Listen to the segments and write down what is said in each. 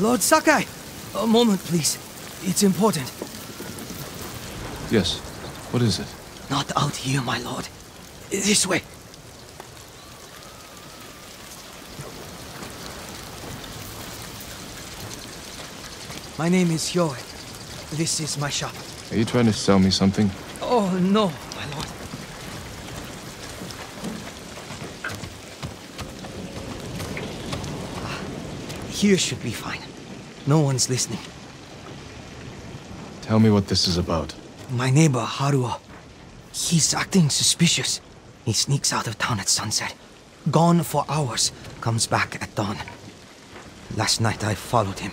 Lord Sakai! A moment, please. It's important. Yes. What is it? Not out here, my lord. This way. My name is Hyoe. This is my shop. Are you trying to sell me something? Oh, no, my lord. Ah, Here should be fine. No one's listening. Tell me what this is about. My neighbor, Haruo. He's acting suspicious. He sneaks out of town at sunset. Gone for hours. Comes back at dawn. Last night I followed him.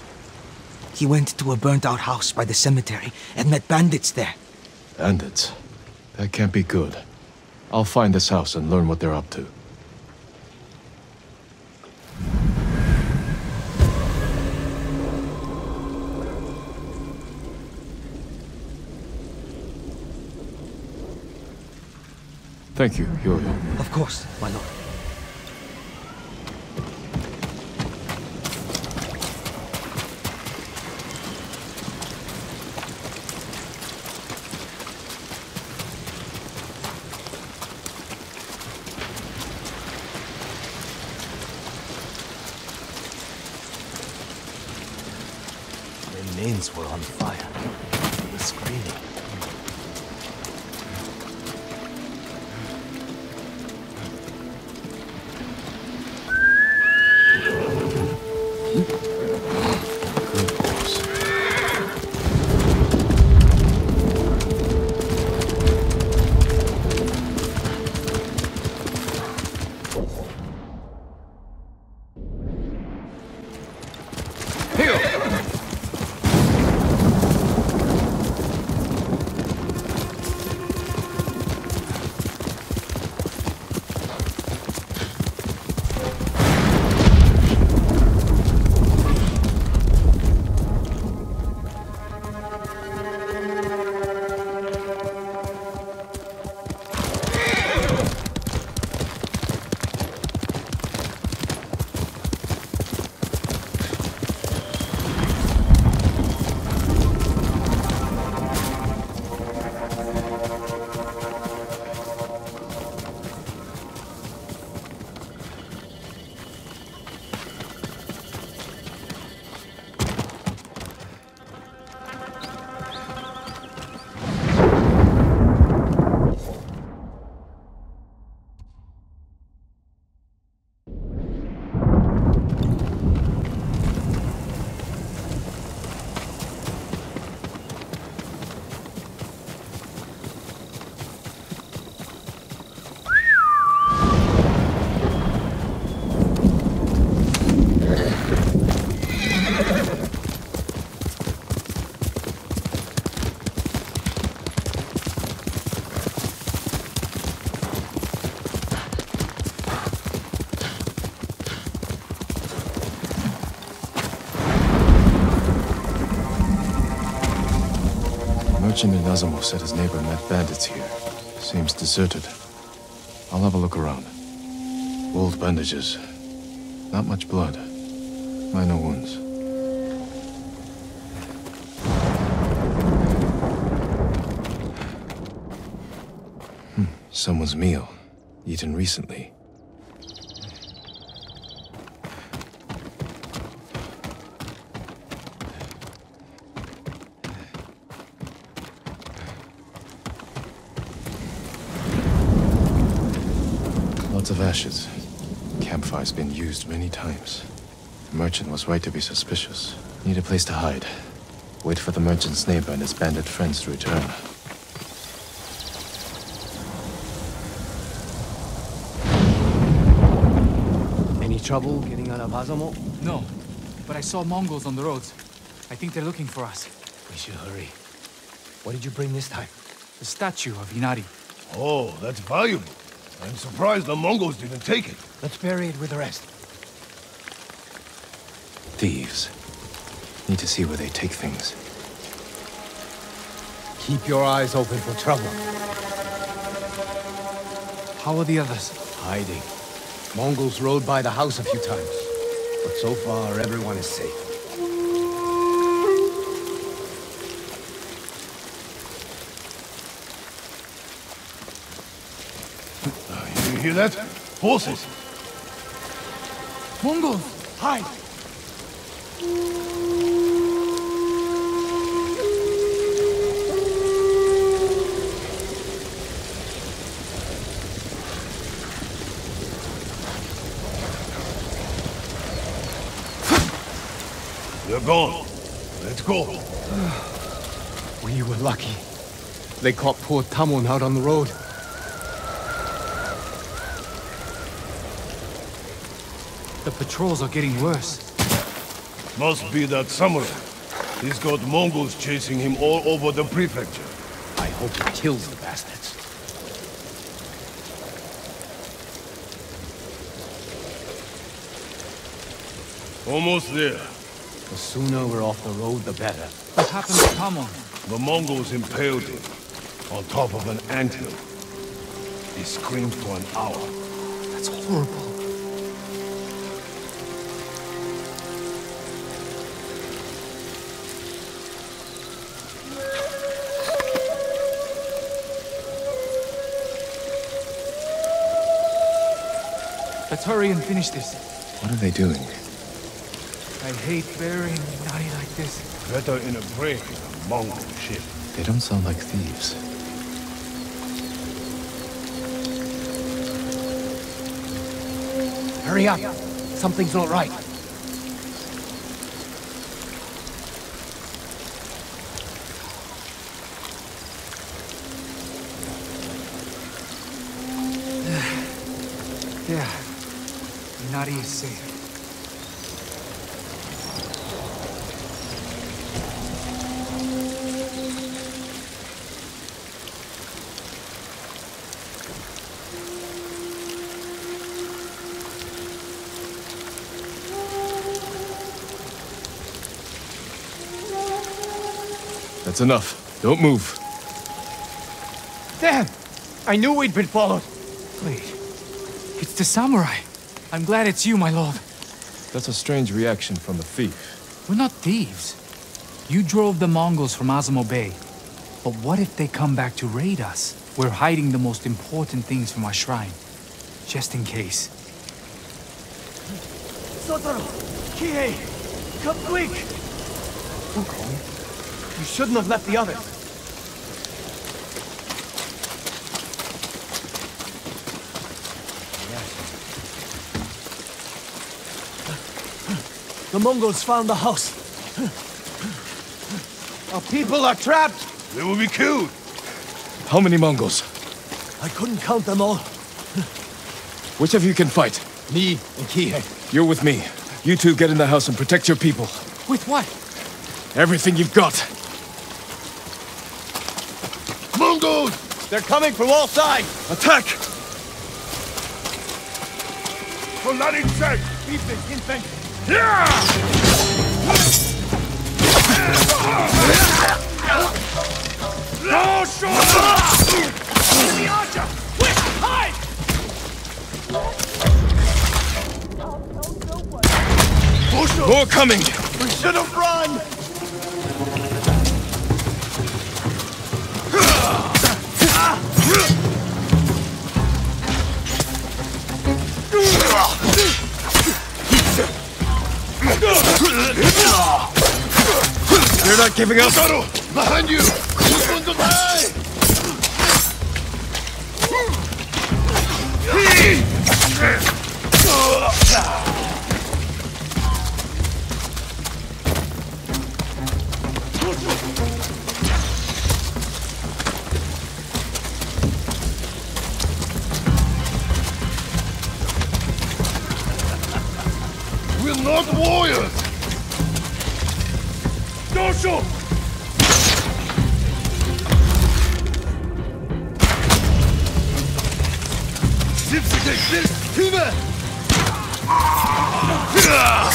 He went to a burnt-out house by the cemetery and met bandits there. Bandits. That can't be good. I'll find this house and learn what they're up to. Thank you, Hyoe. Of course, my lord. Remains were on fire. In Azamo said his neighbor met bandits here. Seems deserted. I'll have a look around. Old bandages. Not much blood. Minor wounds. Hmm. Someone's meal. Eaten recently. Of ashes. Campfire's been used many times. The merchant was right to be suspicious. Need a place to hide. Wait for the merchant's neighbor and his bandit friends to return. Any trouble getting out of Azamo? No, but I saw Mongols on the roads. I think they're looking for us. We should hurry. What did you bring this time? The statue of Inari. Oh, that's valuable. I'm surprised the Mongols didn't take it. Let's bury it with the rest. Thieves. Need to see where they take things. Keep your eyes open for trouble. How are the others? Hiding. Mongols rode by the house a few times. But so far, everyone is safe. Hear that? Horses. Mongols! Hide! They're gone. Let's go. We were lucky. They caught poor Tamon out on the road. The patrols are getting worse. Must be that samurai. He's got Mongols chasing him all over the prefecture. I hope he kills the bastards. Almost there. The sooner we're off the road, the better. What happened to Tamon? The Mongols impaled him on top of an anthill. He screamed for an hour. That's horrible. Let's hurry and finish this. What are they doing? I hate burying Minari like this. Better in a break than a Mongol ship. They don't sound like thieves. Hurry up! Something's not right. Minari is safe. That's enough. Don't move. Damn! I knew we'd been followed. Wait. It's the samurai. I'm glad it's you, my lord. That's a strange reaction from a thief. We're not thieves. You drove the Mongols from Azamo Bay. But what if they come back to raid us? We're hiding the most important things from our shrine. Just in case. Sotaro! Kihei! Come quick! You shouldn't have left the others. The Mongols found the house. Our people are trapped. They will be killed. How many Mongols? I couldn't count them all. Which of you can fight? Me and Kihei. You're with me. You two get in the house and protect your people. With what? Everything you've got. Mongols! They're coming from all sides. Attack! Soldaten check! Defense, infantry. No shoulder! More coming! We should have run. You're not giving up! Taro! Behind you! Going to die? We're not warriors! Dorsal! Zipsig bir hüme! Ah!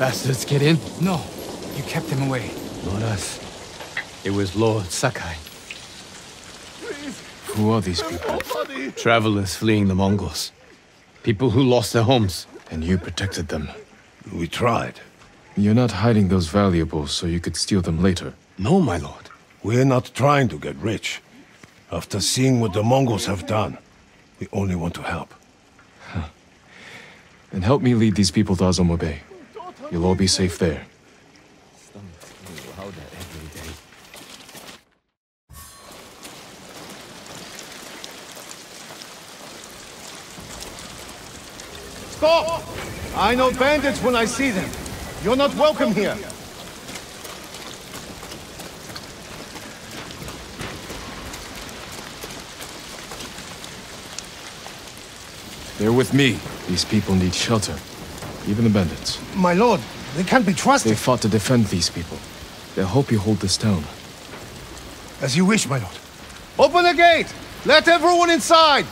Bastards get in? No, you kept them away. Not us. It was Lord Sakai. Who are these people? Travelers fleeing the Mongols. People who lost their homes. And you protected them. We tried. You're not hiding those valuables so you could steal them later. No, my lord. We're not trying to get rich. After seeing what the Mongols have done, we only want to help. Then help me lead these people to Azamo Bay. You'll all be safe there. Stop! I know bandits when I see them. You're not welcome here. They're with me. These people need shelter. Even the bandits. My lord, they can't be trusted. They fought to defend these people. They hope you hold this town. As you wish, my lord. Open the gate! Let everyone inside!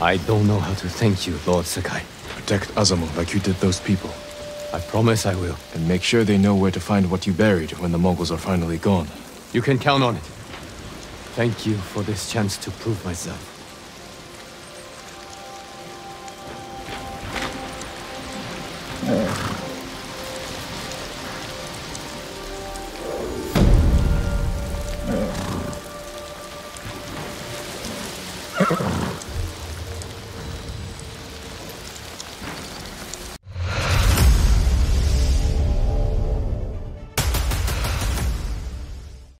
I don't know how to thank you, Lord Sakai. Protect Azamo like you did those people. I promise I will. And make sure they know where to find what you buried when the Mongols are finally gone. You can count on it. Thank you for this chance to prove myself.